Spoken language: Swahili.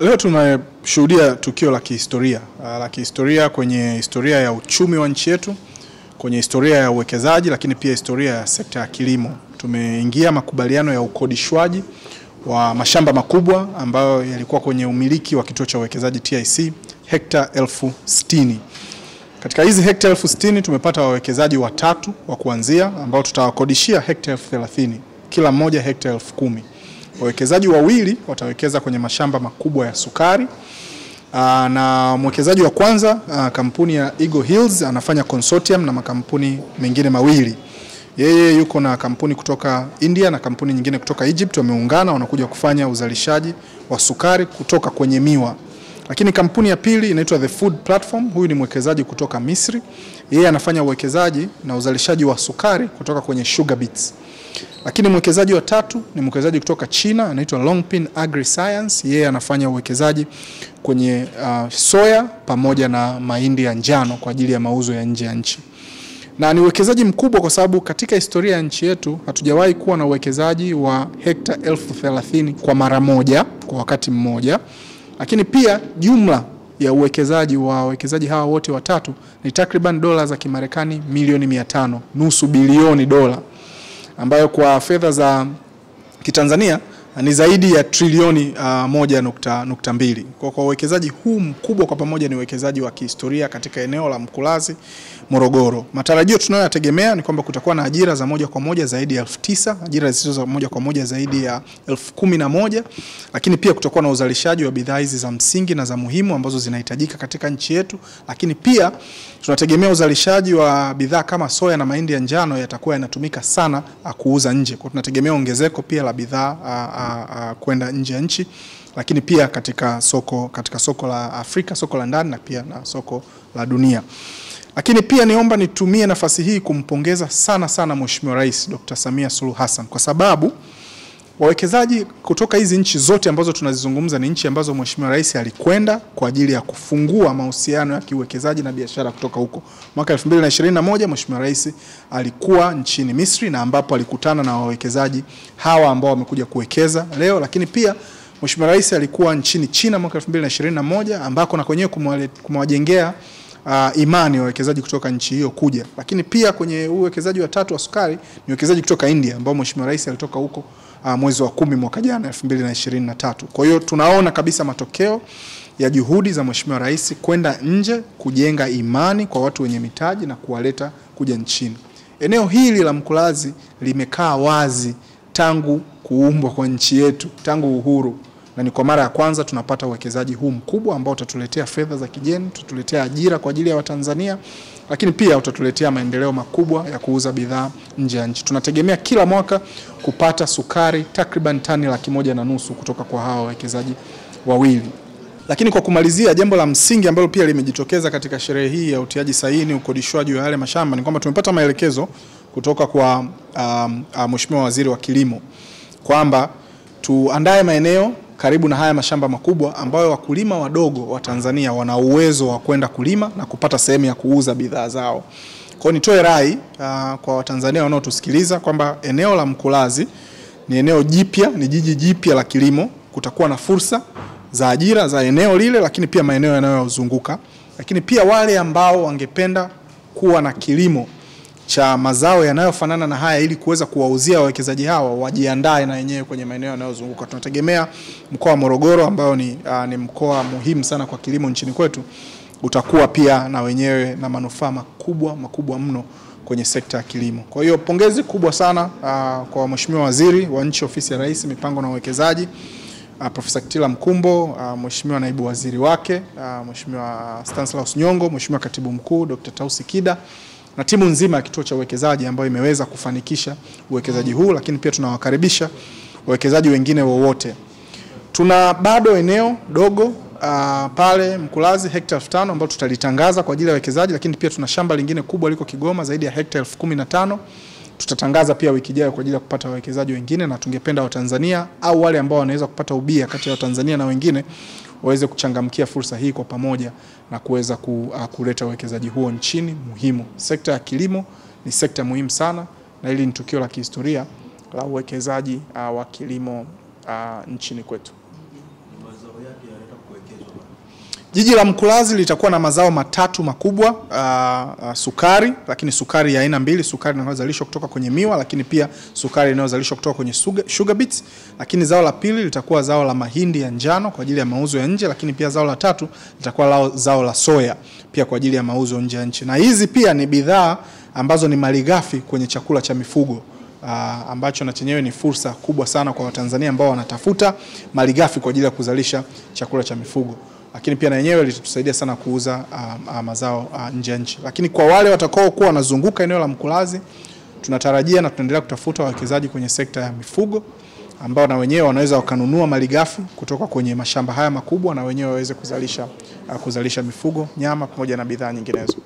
Leo tunashuhudia tukio la kihistoria la kihistoria kwenye historia ya uchumi wa nchi yetu, kwenye historia ya uwekezaji, lakini pia historia ya sekta ya kilimo. Tumeingia makubaliano ya ukodishwaji wa mashamba makubwa ambayo yalikuwa kwenye umiliki wa kituo cha uwekezaji TIC hekta elfu sitini. Katika hizi hekta elfu sitini tumepata wawekezaji watatu wa kuanzia ambao tutawakodishia hekta elfu thelathini kila mmoja hekta elfu kumi. Wawekezaji wawili watawekeza kwenye mashamba makubwa ya sukari. Aa, na mwekezaji wa kwanza aa, kampuni ya Eagle Hills anafanya consortium na makampuni mengine mawili. Yeye yuko na kampuni kutoka India na kampuni nyingine kutoka Egypt, wameungana wanakuja kufanya uzalishaji wa sukari kutoka kwenye miwa. Lakini kampuni ya pili inaitwa The Food Platform, huyu ni mwekezaji kutoka Misri. Yeye anafanya uwekezaji na uzalishaji wa sukari kutoka kwenye sugar beets. Lakini mwekezaji wa tatu ni mwekezaji kutoka China anaitwa Longpin Agri Science. Yeye anafanya uwekezaji kwenye uh, soya pamoja na mahindi ya njano kwa ajili ya mauzo ya nje ya nchi. Na ni uwekezaji mkubwa kwa sababu katika historia ya nchi yetu hatujawahi kuwa na uwekezaji wa hekta elfu thelathini kwa mara moja kwa wakati mmoja. Lakini pia jumla ya uwekezaji wa wawekezaji hawa wote watatu ni takriban dola za Kimarekani milioni mia tano, nusu bilioni dola ambayo kwa fedha za Kitanzania ni zaidi ya trilioni uh, moja nukta, nukta mbili. Kwa kwa uwekezaji huu mkubwa kwa pamoja ni uwekezaji wa kihistoria katika eneo la Mkulazi Morogoro. Matarajio tunayoyategemea ni kwamba kutakuwa na ajira za moja kwa moja zaidi ya elfu tisa, ajira zisizo za moja kwa moja zaidi ya elfu kumi na moja, lakini pia kutakuwa na uzalishaji wa bidhaa hizi za msingi na za muhimu ambazo zinahitajika katika nchi yetu, lakini pia tunategemea uzalishaji wa bidhaa kama soya na mahindi ya njano yatakuwa yanatumika sana kuuza nje. Kwa tunategemea ongezeko pia la bidhaa kwenda nje ya nchi lakini pia katika soko, katika soko la Afrika, soko la ndani na pia na soko la dunia. Lakini pia niomba nitumie nafasi hii kumpongeza sana sana Mheshimiwa Rais Dr. Samia Suluhu Hassan kwa sababu wawekezaji kutoka hizi nchi zote ambazo tunazizungumza ni nchi ambazo Mheshimiwa Rais alikwenda kwa ajili ya kufungua mahusiano ya kiuwekezaji na biashara kutoka huko. Mwaka 2021 Mheshimiwa Rais alikuwa nchini Misri na ambapo alikutana na wawekezaji hawa ambao wamekuja kuwekeza leo, lakini pia Mheshimiwa Rais alikuwa nchini China mwaka 2021 ambako na kwenyewe kumewajengea uh, imani wawekezaji kutoka nchi hiyo kuja. Lakini pia kwenye uwekezaji wa tatu wa sukari ni uwekezaji kutoka India ambao Mheshimiwa Rais alitoka huko uh, mwezi wa kumi mwaka jana 2023. Kwa hiyo tunaona kabisa matokeo ya juhudi za Mheshimiwa Rais kwenda nje kujenga imani kwa watu wenye mitaji na kuwaleta kuja nchini. Eneo hili la Mkulazi limekaa wazi tangu kuumbwa kwa nchi yetu, tangu uhuru na ni kwa mara ya kwanza tunapata uwekezaji huu mkubwa ambao utatuletea fedha za kigeni, utatuletea ajira kwa ajili ya Watanzania, lakini pia utatuletea maendeleo makubwa ya kuuza bidhaa nje ya nchi. Tunategemea kila mwaka kupata sukari takriban tani laki moja na nusu kutoka kwa hawa wawekezaji wawili. Lakini kwa kumalizia, jambo la msingi ambalo pia limejitokeza katika sherehe hii ya utiaji saini ukodishwaji wa yale mashamba ni kwamba tumepata maelekezo kutoka kwa um, uh, Mheshimiwa Waziri wa Kilimo kwamba tuandae maeneo karibu na haya mashamba makubwa ambayo wakulima wadogo wa Tanzania wana uwezo wa kwenda kulima na kupata sehemu ya kuuza bidhaa zao. Kwa nitoe rai uh, kwa Watanzania wanaotusikiliza kwamba eneo la Mkulazi ni eneo jipya, ni jiji jipya la kilimo. Kutakuwa na fursa za ajira za eneo lile, lakini pia maeneo yanayozunguka, lakini pia wale ambao wangependa kuwa na kilimo cha mazao yanayofanana na haya ili kuweza kuwauzia wawekezaji hawa wajiandae na wenyewe kwenye maeneo yanayozunguka. Tunategemea mkoa wa Morogoro ambao ni, uh, ni mkoa muhimu sana kwa kilimo nchini kwetu utakuwa pia na wenyewe na manufaa makubwa makubwa mno kwenye sekta ya kilimo. Kwa hiyo pongezi kubwa sana uh, kwa Mheshimiwa Waziri wa Nchi Ofisi ya Rais Mipango na Uwekezaji uh, Profesa Kitila Mkumbo, uh, Mheshimiwa Naibu Waziri wake uh, Mheshimiwa Stanislaus Nyongo, Mheshimiwa Katibu Mkuu Dr. Tausi Kida na timu nzima ya kituo cha uwekezaji ambayo imeweza kufanikisha uwekezaji huu, lakini pia tunawakaribisha wawekezaji wengine wowote. Tuna bado eneo dogo uh, pale Mkulazi hekta elfu tano ambalo tutalitangaza kwa ajili ya wawekezaji, lakini pia tuna shamba lingine kubwa liko Kigoma zaidi ya hekta elfu kumi na tano tutatangaza pia wiki ijayo kwa ajili ya kupata wawekezaji wengine, na tungependa Watanzania au wale ambao wanaweza kupata ubia kati ya Watanzania na wengine waweze kuchangamkia fursa hii kwa pamoja na kuweza ku, uh, kuleta uwekezaji huo nchini muhimu. Sekta ya kilimo ni sekta muhimu sana, na hili ni tukio la kihistoria la uwekezaji uh, wa kilimo uh, nchini kwetu. Jiji la Mkulazi litakuwa na mazao matatu makubwa uh, uh, sukari, lakini sukari ya aina mbili, sukari inayozalishwa kutoka kwenye miwa, lakini pia sukari inayozalishwa kutoka kwenye sugar, sugar beets. Lakini zao la pili litakuwa zao la mahindi ya njano kwa ajili ya mauzo ya nje, lakini pia zao la tatu litakuwa lao, zao la soya pia kwa ajili ya mauzo nje ya nchi, na hizi pia ni bidhaa ambazo ni malighafi kwenye chakula cha mifugo. Uh, ambacho na chenyewe ni fursa kubwa sana kwa Watanzania ambao wanatafuta malighafi kwa ajili ya kuzalisha chakula cha mifugo lakini pia na yenyewe litatusaidia sana kuuza uh, uh, mazao uh, nje ya nchi. Lakini kwa wale watakao kuwa wanazunguka eneo la Mkulazi, tunatarajia na tunaendelea kutafuta wawekezaji kwenye sekta ya mifugo ambao na wenyewe wanaweza wakanunua malighafi kutoka kwenye mashamba haya makubwa na wenyewe waweze kuzalisha, uh, kuzalisha mifugo, nyama pamoja na bidhaa nyinginezo.